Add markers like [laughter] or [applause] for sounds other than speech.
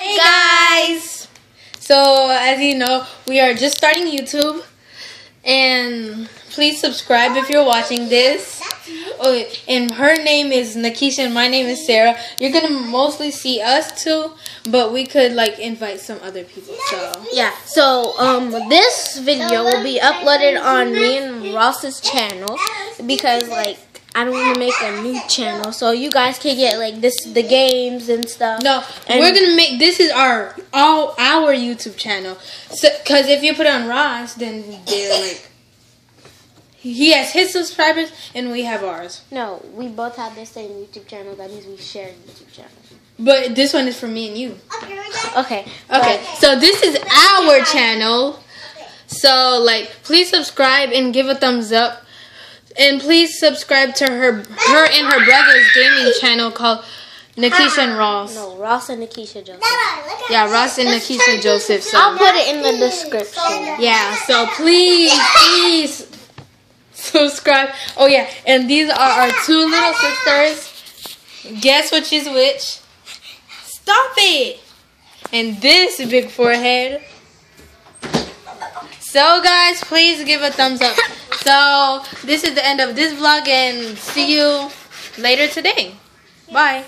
Hey guys! So, as you know, we are just starting YouTube. And please subscribe if you're watching this. Oh, and her name is Nekisha and my name is Sarah. You're gonna mostly see us two, but we could like invite some other people. So yeah. So um, this video will be uploaded on me and Ross's channel because like I don't want to make a new channel, so you guys can get like this the games and stuff. No, and we're gonna make this is our all our YouTube channel. So, cause if you put on Ross, then they're [coughs] like he has his subscribers and we have ours. No, we both have the same YouTube channel. That means we share YouTube channel. But this one is for me and you. Okay. Okay. So this is our channel. So like, please subscribe and give a thumbs up. And please subscribe to her her and her brother's gaming channel called Nekisha and Ross. No, Ross and Nekisha Joseph. Yeah, Ross and Nekisha Joseph. So. I'll put it in the description. Yeah, so please, please subscribe. Oh yeah, and these are our two little sisters. Guess which is which? Stop it! And this big forehead. So guys, please give a thumbs up. So this is the end of this vlog and see you later today. Bye.